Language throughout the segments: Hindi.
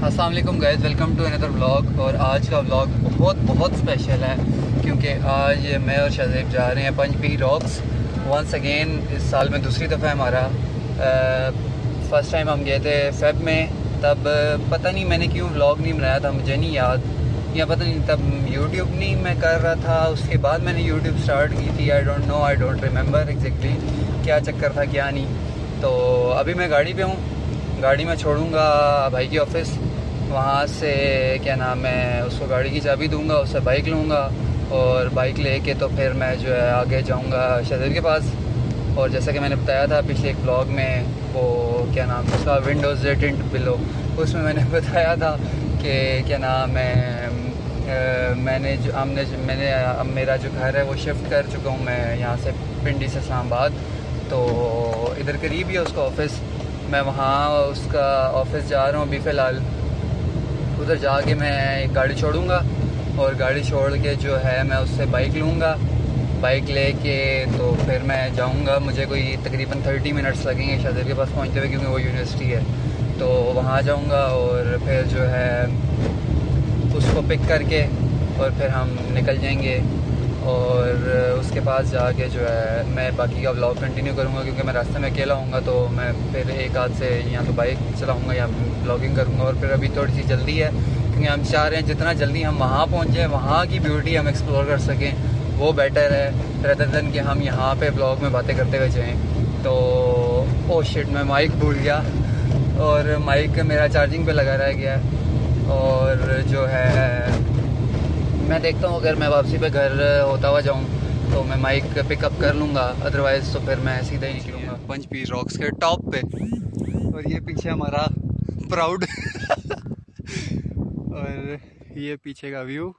वालेकुम guys welcome to another blog और आज का ब्लॉग बहुत बहुत स्पेशल है, क्योंकि आज मैं और शाहजेब जा रहे हैं पंचपी रॉक्स वंस अगेन इस साल में दूसरी दफ़ा हमारा। फ़र्स्ट टाइम हम गए थे फेब में, तब पता नहीं मैंने क्यों व्लॉग नहीं बनाया था, मुझे नहीं याद। या पता नहीं, तब यूट्यूब नहीं मैं कर रहा था, उसके बाद मैंने यूट्यूब स्टार्ट की थी। I don't know I don't remember exactly क्या चक्कर था, क्या नहीं। तो अभी मैं गाड़ी पे हूँ, गाड़ी में छोड़ूँगा भाई की ऑफ़िस वहाँ से, क्या नाम है, उसको गाड़ी की चाबी दूँगा, उससे बाइक लूँगा और बाइक लेके तो फिर मैं जो है आगे जाऊँगा शहर के पास। और जैसा कि मैंने बताया था पिछले एक ब्लॉग में, वो, क्या नाम है, उसका विंडोज़ टिंट बिलो उसमें मैंने बताया था कि, क्या नाम है मैंने जो, हमने मैंने, अब मेरा जो घर है वो शिफ्ट कर चुका हूँ मैं यहाँ से पिंडी से इस्लामाबाद। तो इधर करीब ही है उसका ऑफ़िस मैं वहाँ उसका ऑफ़िस जा रहा हूँ अभी फ़िलहाल। उधर जाके मैं एक गाड़ी छोड़ूँगा और गाड़ी छोड़ के जो है मैं उससे बाइक लूँगा। बाइक लेके तो फिर मैं जाऊँगा। मुझे कोई तकरीबन थर्टी मिनट्स लगेंगे शादी के पास पहुँचते हुए क्योंकि वो यूनिवर्सिटी है। तो वहाँ जाऊँगा और फिर जो है उसको पिक करके और फिर हम निकल जाएँगे। और उसके पास जाके जो है, मैं बाकी का ब्लॉग कंटिन्यू करूँगा क्योंकि मैं रास्ते में अकेला हूँगा तो मैं फिर एक हाथ से या तो बाइक चलाऊँगा या ब्लॉगिंग करूँगा। और फिर अभी थोड़ी सी जल्दी है, क्योंकि हम चाह रहे हैं जितना जल्दी हम वहाँ पहुँचें, वहाँ की ब्यूटी हम एक्सप्लोर कर सकें, वो बेटर है रदर दिन कि हम यहाँ पर ब्लॉग में बातें करते हुए जाएँ। तो ओ शिट मैं माइक भूल गया। और माइक मेरा चार्जिंग पे लगा रह गया और जो है मैं देखता हूँ, अगर मैं वापसी पे घर होता हुआ जाऊँ तो मैं माइक पिकअप कर लूँगा अदरवाइज़ तो फिर मैं सीधा ही निकलूँगा। पंच पी रॉक्स के टॉप पे। और ये पीछे हमारा प्राउड और ये पीछे का व्यू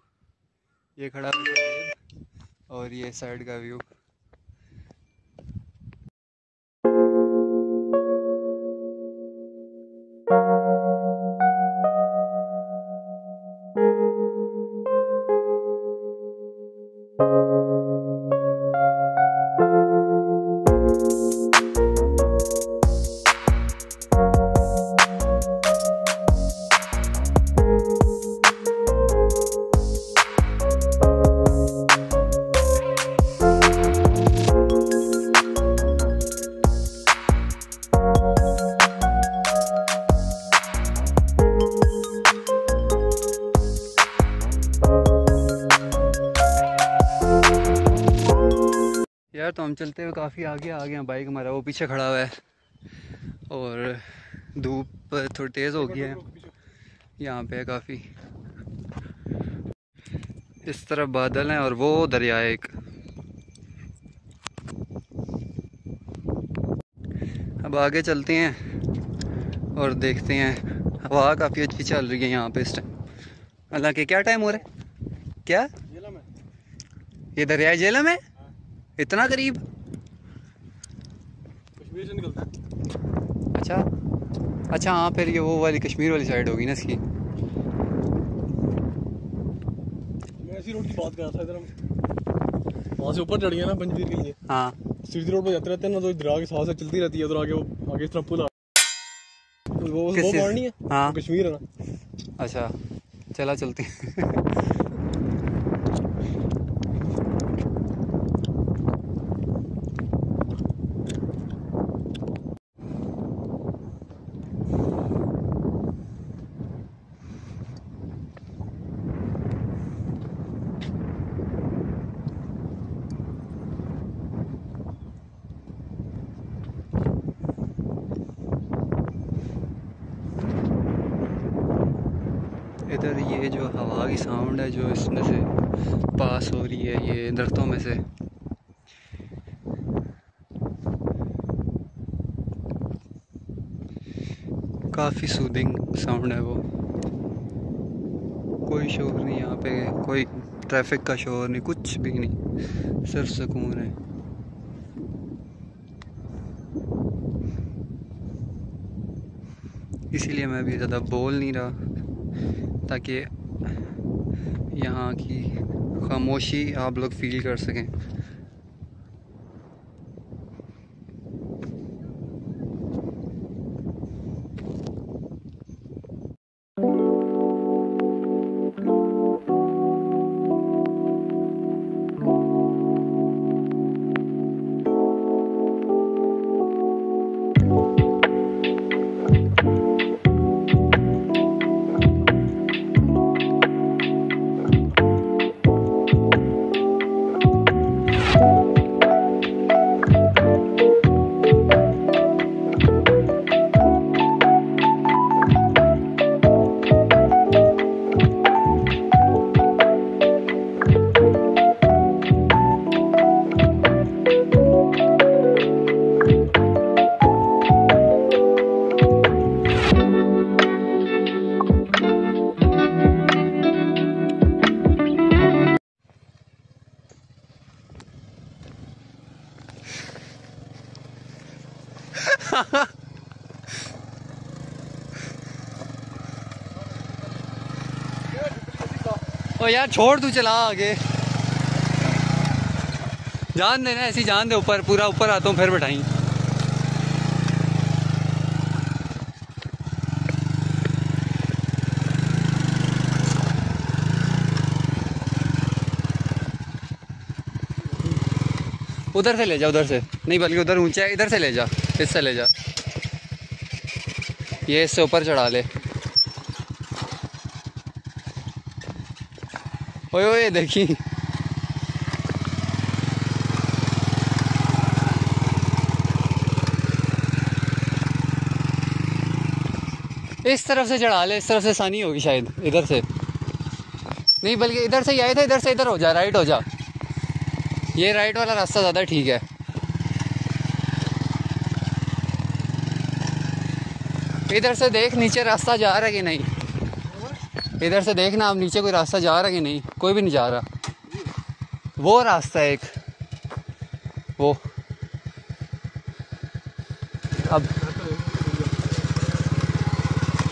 ये खड़ा और ये साइड का व्यू हम चलते हुए काफ़ी आगे आ गए हैं। बाइक हमारा वो पीछे खड़ा हुआ है। और धूप थोड़ी तेज़ हो गई है। यहाँ पे काफ़ी। इस तरफ़ बादल हैं और वो दरिया एक। अब आगे चलते हैं और देखते हैं। हवा काफ़ी अच्छी चल रही है यहाँ पे इस टाइम हालाँकि क्या टाइम हो रहा है? क्या? ये दरिया जेलम है इतना करीब? कश्मीर से निकलता है। अच्छा। अच्छा हाँ फिर ये वो वाली कश्मीर वाली साइड होगी ना इसकी। मैं ऐसी रोड की बात कर रहा था इधर हम वहाँ से ऊपर चढ़ गए ना के लिए। हाँ। सीधी रोड पे जाते रहते हैं ना तो के साथ से चलती रहती है उधर आगे वो आगे इस तरह पुल आ तो वो वो? है। हाँ। कश्मीर है ना। अच्छा चला चलते इधर ये जो हवा की साउंड है जो इसमें से पास हो रही है, ये दरख्तों में से। काफ़ी सूदिंग साउंड है वो। कोई शोर नहीं यहाँ पे, कोई ट्रैफ़िक का शोर नहीं, कुछ भी नहीं, सिर्फ़ सुकून है। इसीलिए मैं भी ज़्यादा बोल नहीं रहा। ताकि यहाँ की खामोशी आप लोग फील कर सकें। ओ यार, छोड़ तू चला आगे। जान देना ऐसी जान दे ऊपर, पूरा ऊपर आता हूँ फिर बैठाई। उधर से ले जा, उधर से। नहीं, बल्कि उधर ऊँचा है इधर से ले जा, इससे ले जा। ये इससे ऊपर चढ़ा ले। ओए ओए, देखी। इस तरफ़ से चढ़ा ले, इस तरफ़ से आसानी होगी शायद, इधर से। नहीं, बल्कि इधर से ही आए थे, इधर से इधर हो जा राइट हो जा। ये राइट वाला रास्ता ज़्यादा ठीक है। इधर से देख, नीचे रास्ता जा रहा है कि नहीं? इधर से देखना, आप नीचे कोई रास्ता जा रहा है कि नहीं? कोई भी नहीं जा रहा। वो रास्ता है एक, वो। अब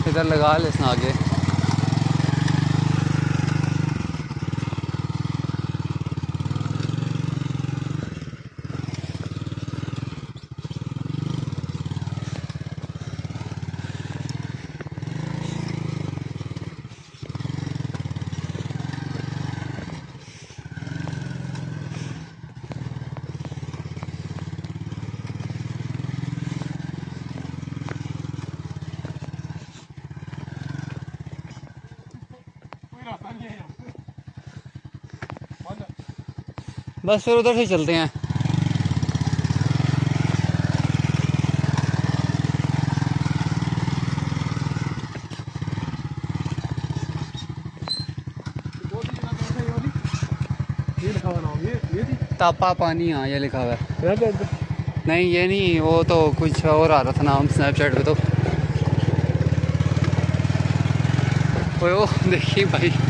इधर लगा ले इसने आगे। बस फिर उधर से चलते हैं। तापा पानी हाँ ये लिखा हुआ है। नहीं, ये नहीं, वो तो कुछ और आ रहा था नाम स्नैपचैट पे तो। ओ, देखिए भाई।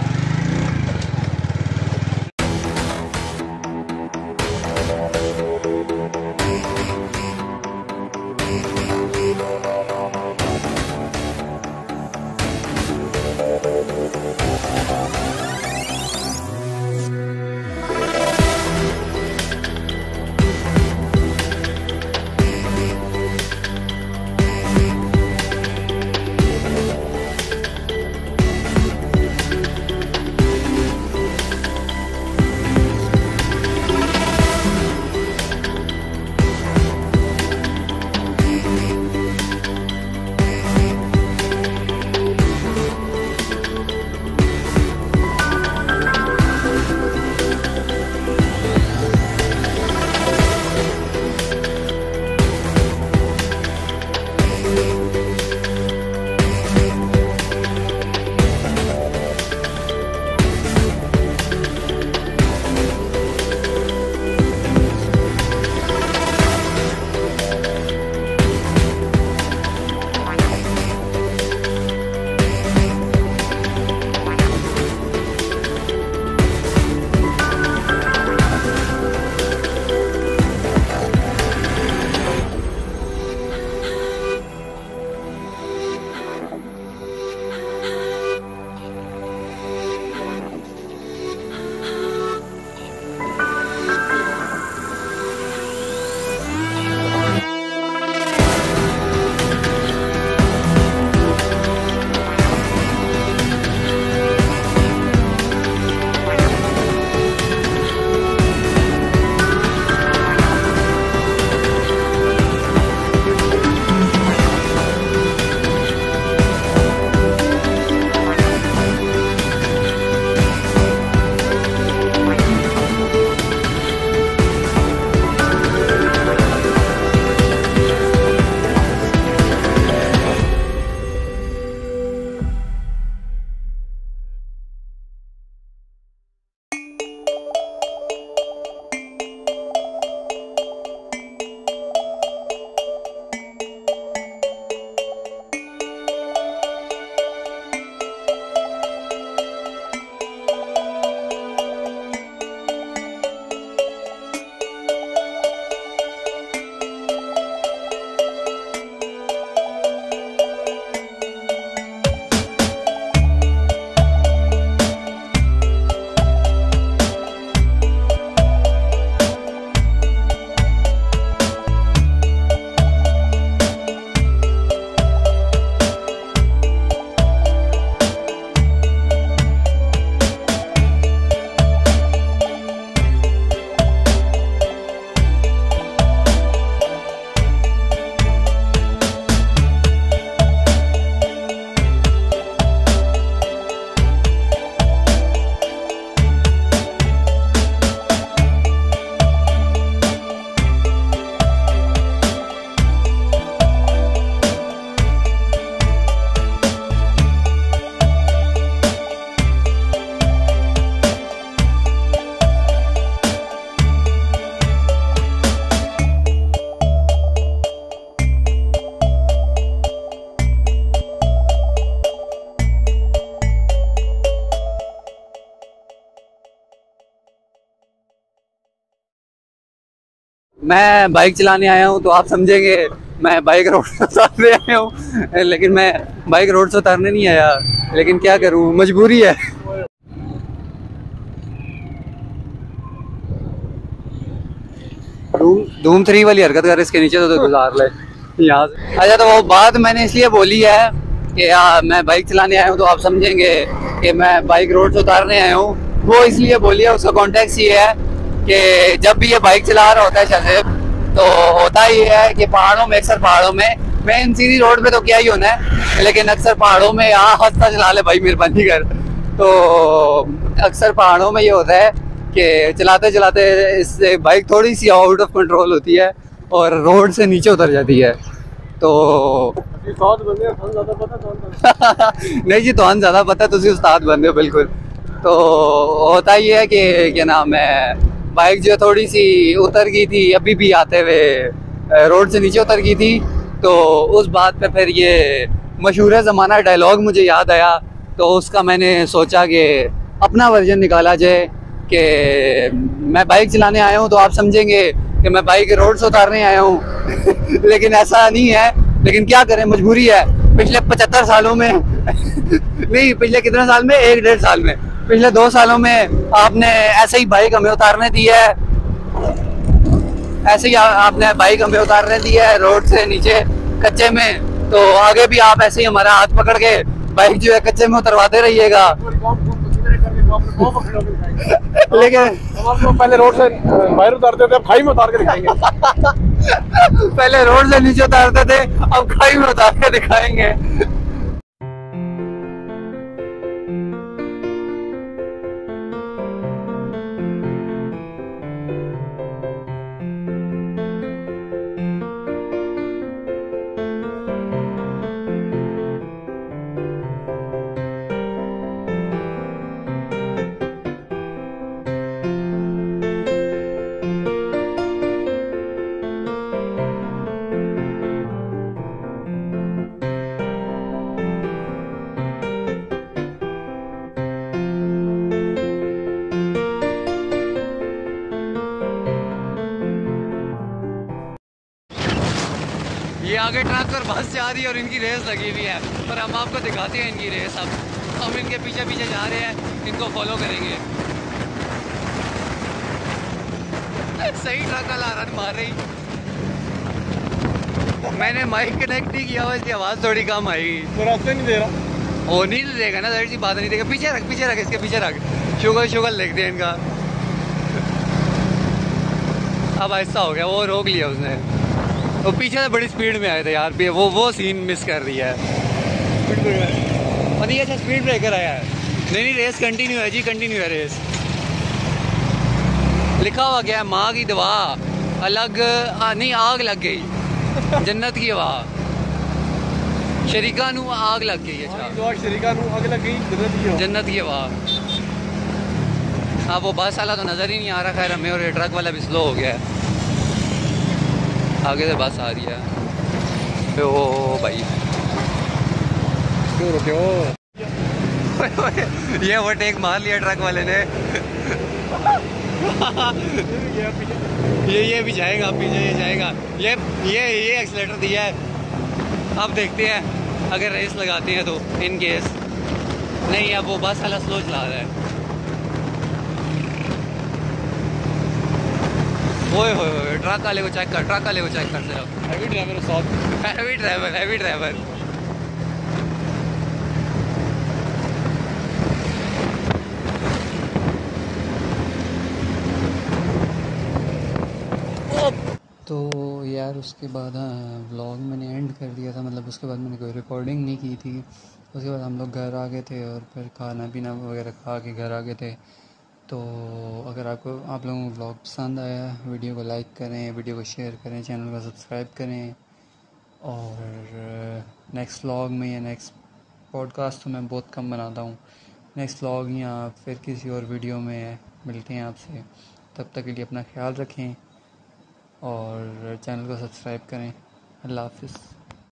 मैं बाइक चलाने आया हूँ तो आप समझेंगे मैं बाइक रोड से उतारने आया हूँ। लेकिन मैं बाइक रोड से उतारने नहीं आया लेकिन क्या करूँ मजबूरी है। धूम थ्री वाली हरकत कर इसके नीचे तो, तो गुजार ले। यहाँ से। अच्छा तो वो बात मैंने इसलिए बोली है कि आ, मैं बाइक चलाने आया हूँ तो आप समझेंगे कि मैं बाइक रोड से उतारने आया हूँ। वो इसलिए बोली है उसका कॉन्टेक्ट ये है कि जब भी ये बाइक चला रहा होता है शहजेब तो होता ही है कि पहाड़ों में अक्सर पहाड़ों में मेन सीधी रोड पे तो क्या ही होना है लेकिन अक्सर पहाड़ों में यहाँ हंसता चला ले भाई मेहरबानी कर। तो अक्सर पहाड़ों में ये होता है कि चलाते चलाते इससे बाइक थोड़ी सी आउट ऑफ़ कंट्रोल होती है और रोड से नीचे उतर जाती है। तो नहीं जी तो ज़्यादा पता है तुम उस्ताद बन रहे हो बिल्कुल। तो होता ही है कि क्या नाम है बाइक जो थोड़ी सी उतर गई थी, अभी भी आते हुए रोड से नीचे उतर गई थी तो उस बात पे फिर ये मशहूर ज़माना डायलॉग मुझे याद आया तो उसका मैंने सोचा कि अपना वर्जन निकाला जाए कि मैं बाइक चलाने आया हूँ तो आप समझेंगे कि मैं बाइक रोड से उतारने आया हूँ। लेकिन ऐसा नहीं है, लेकिन क्या करें, मजबूरी है। पिछले पचहत्तर सालों में, नहीं, पिछले कितने साल में? एक डेढ़ साल में। पिछले दो सालों में आपने ऐसे ही बाइक हमें उतारने दी है। ऐसे ही आपने बाइक हमें उतारने दी है रोड से नीचे कच्चे में। तो आगे भी आप ऐसे ही हमारा हाथ पकड़ के बाइक जो है कच्चे में उतरवाते रहिएगा। लेकिन पहले रोड से बाहर उतारते थे अब खाई में उतार के दिखाएँगे। पहले रोड से नीचे उतारते थे अब खाई में उतार के दिखाएँगे। और बस जा रही है और इनकी रेस लगी हुई है। पर हम आपको दिखाते हैं इनकी रेस। अब हम इनके पीछे पीछे जा रहे हैं। इनको फॉलो करेंगे। सही ट्रक वाला रन मार रही। मैंने माइक कनेक्ट नहीं किया हुआ इसकी आवाज़ थोड़ी कम आएगी तो रास्ते नहीं दे रहा। वो नहीं देगा ना सी बात नहीं देगा। पीछे रख पीछे रख इसके पीछे रख। शुगर शुगर लिखते हैं इनका। अब ऐसा हो गया वो रोक लिया उसने। वो पीछे से बड़ी स्पीड में आए थे यार भी वो वो सीन मिस कर रही है। और ये अच्छा स्पीड ब्रेकर आया है। नहीं नहीं रेस कंटिन्यू है जी कंटिन्यू है रेस लिखा हुआ गया माँ की दवा अलग आ, नहीं आग लग गई। जन्नत की हवा। शरीका नु आग लग गई अच्छा। शरीका नु आग लग गई जन्नत की हवा। हाँ वो बस वाला तो नज़र ही नहीं आ रहा खैर हमें और ये ट्रक वाला भी स्लो हो गया है। आगे से बस आ रही है। ओ भाई। क्यों रुके हो? ये ओवरटेक मार लिया ट्रक वाले ने। ये ये भी जाएगा पीछे ये जाएगा। ये ये ये एक्सलेटर दिया है। अब देखते हैं अगर रेस लगाते हैं तो इन केस नहीं अब वो बस वाला स्लो चला रहा है। ओए होए होए ट्रक वाले को चेक कर ट्रक वाले को चेक कर सिर्फ़ हैवी ड्राइवर साथ हैवी ड्राइवर हैवी ड्राइवर तो यार उसके बाद व्लॉग हाँ, मैंने एंड कर दिया था मतलब उसके बाद मैंने कोई रिकॉर्डिंग नहीं की थी। उसके बाद हम लोग घर आ गए थे और फिर खाना पीना वगैरह खा के घर आ गए थे। तो अगर आपको, आप लोगों को ब्लॉग पसंद आया वीडियो को लाइक करें वीडियो को शेयर करें चैनल को सब्सक्राइब करें, और नेक्स्ट व्लॉग में या नेक्स्ट पॉडकास्ट तो मैं बहुत कम बनाता हूँ। नेक्स्ट व्लॉग या फिर किसी और वीडियो में मिलते हैं आपसे। तब तक के लिए अपना ख्याल रखें और चैनल को सब्सक्राइब करें। अल्लाह हाफिज़।